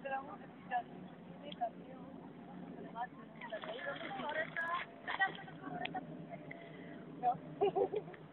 dell'amore di No.